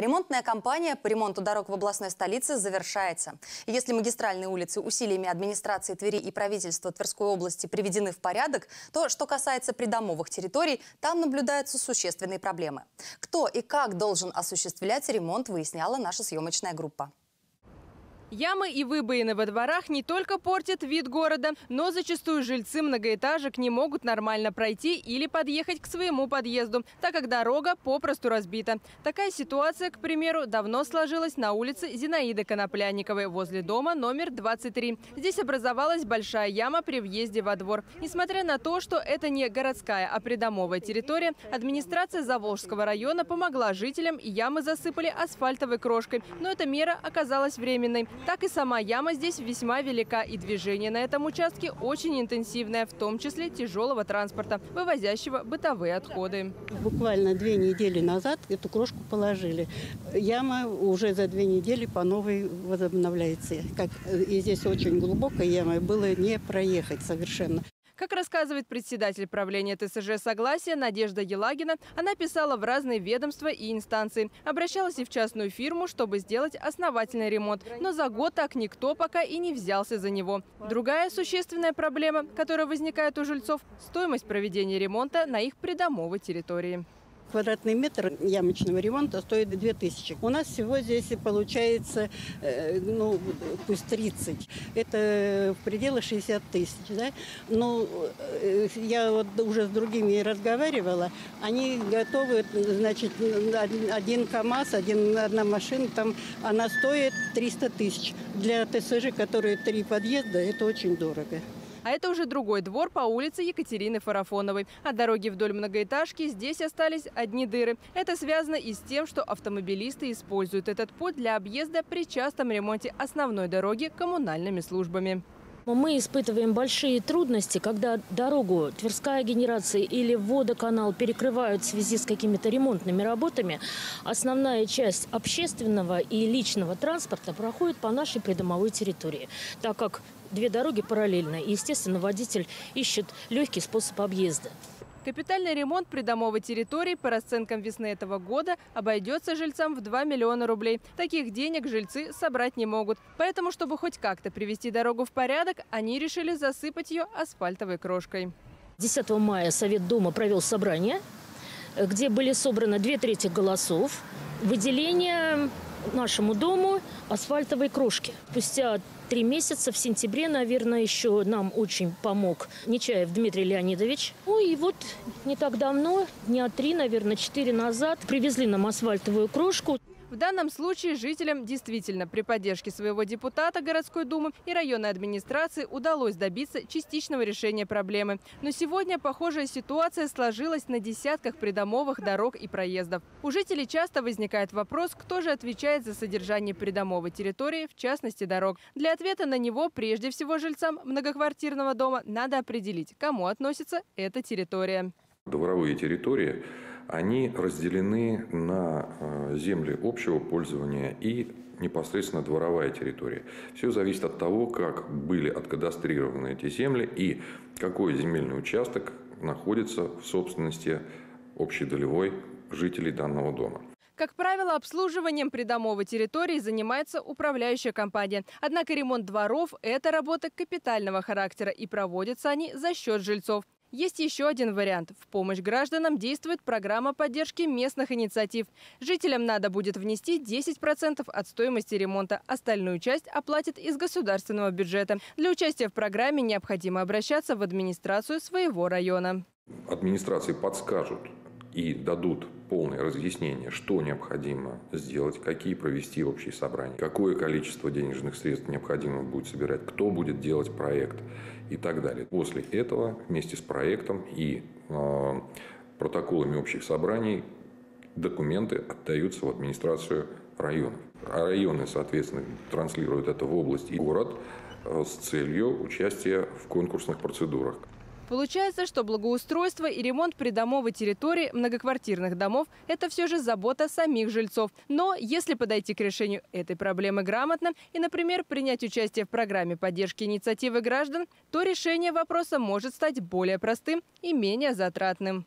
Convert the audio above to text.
Ремонтная кампания по ремонту дорог в областной столице завершается. Если магистральные улицы усилиями администрации Твери и правительства Тверской области приведены в порядок, то, что касается придомовых территорий, там наблюдаются существенные проблемы. Кто и как должен осуществлять ремонт, выясняла наша съемочная группа. Ямы и выбоины во дворах не только портят вид города, но зачастую жильцы многоэтажек не могут нормально пройти или подъехать к своему подъезду, так как дорога попросту разбита. Такая ситуация, к примеру, давно сложилась на улице Зинаиды Конопляниковой возле дома номер 23. Здесь образовалась большая яма при въезде во двор. Несмотря на то, что это не городская, а придомовая территория, администрация Заволжского района помогла жителям и ямы засыпали асфальтовой крошкой. Но эта мера оказалась временной. Так и сама яма здесь весьма велика, и движение на этом участке очень интенсивное, в том числе тяжелого транспорта, вывозящего бытовые отходы. Буквально две недели назад эту крошку положили. Яма уже за две недели по новой возобновляется. Как, и здесь очень глубокая яма, было не проехать совершенно. Как рассказывает председатель правления ТСЖ «Согласие» Надежда Елагина, она писала в разные ведомства и инстанции. Обращалась и в частную фирму, чтобы сделать основательный ремонт. Но за год так никто пока и не взялся за него. Другая существенная проблема, которая возникает у жильцов – стоимость проведения ремонта на их придомовой территории. Квадратный метр ямочного ремонта стоит 2000. У нас всего здесь получается, э, ну, пусть 30. Это в пределах 60 тысяч, да? Но э, я вот уже с другими разговаривала, они готовы, значит, один КАМАЗ, один, одна машина, там она стоит 300 тысяч. Для ТСЖ, которые три подъезда, это очень дорого. А это уже другой двор по улице Екатерины Фарафоновой. От дороги вдоль многоэтажки здесь остались одни дыры. Это связано и с тем, что автомобилисты используют этот путь для объезда при частом ремонте основной дороги коммунальными службами. Мы испытываем большие трудности, когда дорогу Тверская генерация или водоканал перекрывают в связи с какими-то ремонтными работами. Основная часть общественного и личного транспорта проходит по нашей придомовой территории, так как две дороги параллельно. И, естественно, водитель ищет легкий способ объезда. Капитальный ремонт придомовой территории по расценкам весны этого года обойдется жильцам в 2 миллиона рублей. Таких денег жильцы собрать не могут. Поэтому, чтобы хоть как-то привести дорогу в порядок, они решили засыпать ее асфальтовой крошкой. 10 мая Совет Дома провел собрание, где были собраны две трети голосов. Выделение нашему дому асфальтовой крошки. Спустя три месяца, в сентябре, наверное, еще нам очень помог Нечаев Дмитрий Леонидович. Ну и вот не так давно, дня три, наверное, четыре назад, привезли нам асфальтовую крошку. В данном случае жителям действительно при поддержке своего депутата городской думы и районной администрации удалось добиться частичного решения проблемы. Но сегодня похожая ситуация сложилась на десятках придомовых дорог и проездов. У жителей часто возникает вопрос, кто же отвечает за содержание придомовой территории, в частности дорог. Для ответа на него прежде всего жильцам многоквартирного дома надо определить, кому относится эта территория. Дворовые территории они разделены на э, земли общего пользования и непосредственно дворовая территория. Все зависит от того, как были откадастрированы эти земли и какой земельный участок находится в собственности общедолевой жителей данного дома. Как правило, обслуживанием придомовой территории занимается управляющая компания. Однако ремонт дворов – это работа капитального характера, и проводятся они за счет жильцов. Есть еще один вариант. В помощь гражданам действует программа поддержки местных инициатив. Жителям надо будет внести 10% от стоимости ремонта. Остальную часть оплатит из государственного бюджета. Для участия в программе необходимо обращаться в администрацию своего района. Администрации подскажут и дадут полное разъяснение, что необходимо сделать, какие провести общие собрания, какое количество денежных средств необходимо будет собирать, кто будет делать проект и так далее. После этого вместе с проектом и э, протоколами общих собраний документы отдаются в администрацию районов. А районы, соответственно, транслируют это в область и город э, с целью участия в конкурсных процедурах. Получается, что благоустройство и ремонт придомовой территории многоквартирных домов – это все же забота самих жильцов. Но если подойти к решению этой проблемы грамотно и, например, принять участие в программе поддержки инициативы граждан, то решение вопроса может стать более простым и менее затратным.